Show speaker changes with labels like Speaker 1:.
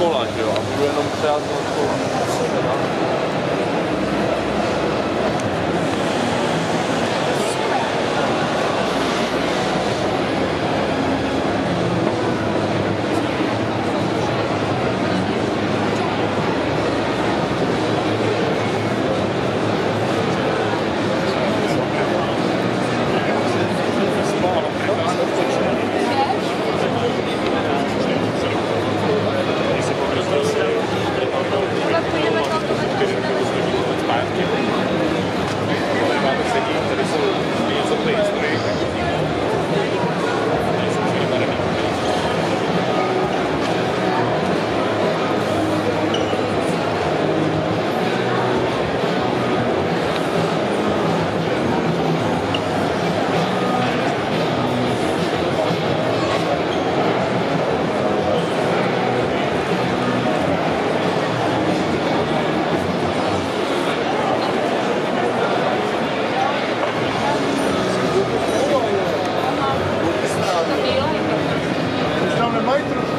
Speaker 1: kola, že jo, a budu jenom třeba z kola. Давай дружить.